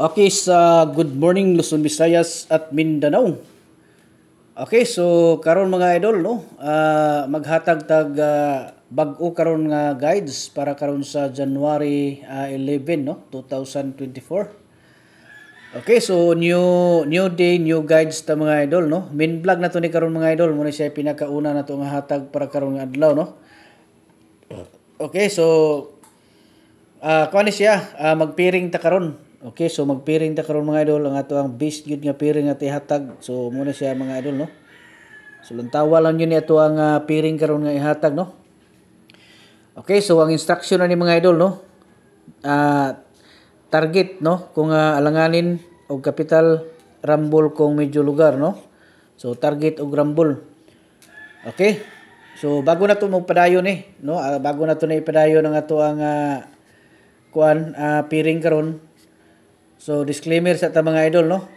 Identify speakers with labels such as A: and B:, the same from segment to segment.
A: Okay, sa good morning Luzon, Visayas at Mindanao. Okay, so karon mga idol no, uh, maghatag tag uh, bag-o karon nga guides para karon sa January uh, 11 no, 2024. Okay, so new new day, new guides ta mga idol no. Main vlog na to ni karon mga idol, mo siya pinakauna na to nga hatag para karon nga adlaw no. Okay, so uh, kuan siya, uh, magpiring ta karon Okay, so magpiring ta karon mga idol ang ato ang base gyud nga piring nga ihatag. So muna siya mga idol no. So lantawa lang yun ato ang uh, piring karon nga ihatag no. Okay, so ang instruction na ni mga idol no. Uh, target no kung uh, alanganin og capital rumble kung medyo lugar no. So target og rumble. Okay? So bago na to mo padayon eh no, uh, bago na to na ipadayon ang ato ang uh, kuan uh, piring karon So disclaimer sa ta mga idol no.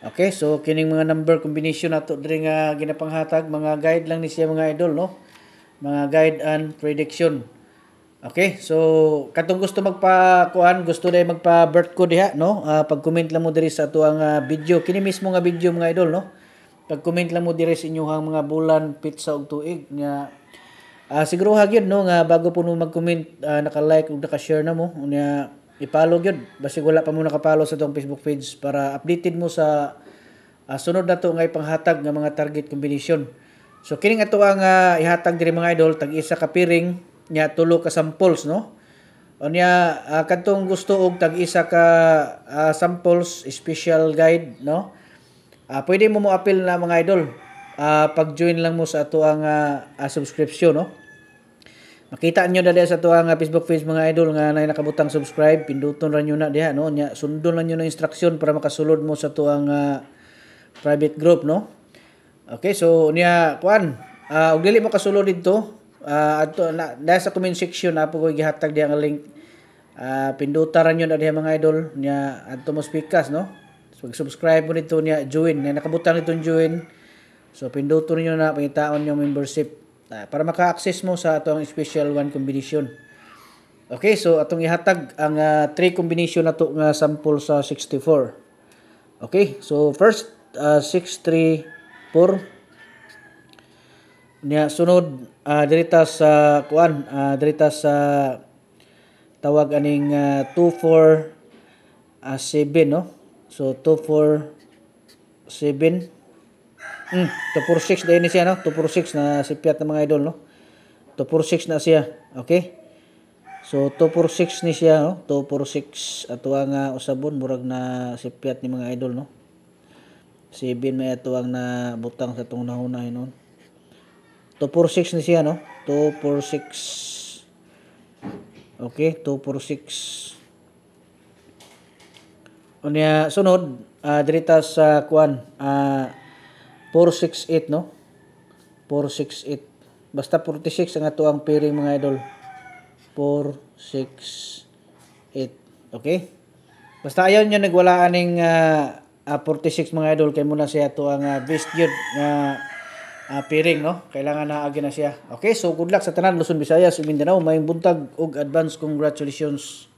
A: Okay, so kining mga number combination nato diri nga ginapanghatag mga guide lang ni siya mga idol no. Mga guide and prediction. Okay, so katong gusto magpa kuan, gusto dai magpa birth code diha no. Uh, pag-comment lang mo diri sa ato ang uh, video, kini mismo nga video mga idol no. Pag-comment lang mo diri sa inyong mga bulan, pizza ug tuig nga uh, siguro hagyod no nga bago po mo mag-comment, uh, naka-like ug naka-share na mo. Unya i-follow gyud basi wala pa mo naka-follow sa tong Facebook page para updated mo sa uh, sunod na to nga ipanghatag nga mga target combination. So kining ato ang uh, ihatag diri mga idol tag isa ka piring nya tulo ka samples no. Unya uh, kadtong gusto og tag isa ka uh, samples special guide no. Uh, pwede mo mo appeal na mga idol. Uh, pag-join lang mo sa ato ang uh, uh, subscription no. Makita nyo dali sa tuwa nga Facebook page mga idol nga na nakabutang subscribe, pinduton ra nyo na diha no. Nya sundon lang nyo na instruction para makasulod mo sa tuwang uh, private group no. Okay, so niya kuan, uh, og dili mo kasulod dito, uh, adto na dahil sa comment section na po ko gihatag diha nga link. Uh, pindutan ra nyo na diha mga idol nya adto mo speakers no. So, subscribe mo dito niya join, na nakabutang nito join. So pinduton niyo na pangitaon yung membership Uh, para maka-access mo sa atong special one combination. Okay, so atong ihatag ang uh, three combination nato nga sample sa 64. Okay, so first uh, 6 3 4 niya sunod uh, dirita sa kuan uh, dirita sa tawag aning uh, 2 4 uh, 7 no. So 2 4 7 Mm, 246 dahil ni siya, no? 246 na si Piat ng mga idol, no? 246 na siya. Okay? So, 246 ni siya, no? 246 ato ang uh, usabon, murag na si Piat ni mga idol, no? 7 may ato ang na butang sa itong nahunay, no? 246 ni siya, no? 246. Okay, 246. Unya, sunod, uh, dirita sa kuan, ah, uh, 468 no? 468 basta 46 ang ato ang pairing mga idol. 468 okay? Basta ayon nyo nagwala aning uh, uh, 46 mga idol kay muna siya to ang uh, best yun nga uh, pairing no? Kailangan na agi na siya. Okay so good luck sa tanan Luzon Visayas ug Mindanao. May buntag og advance congratulations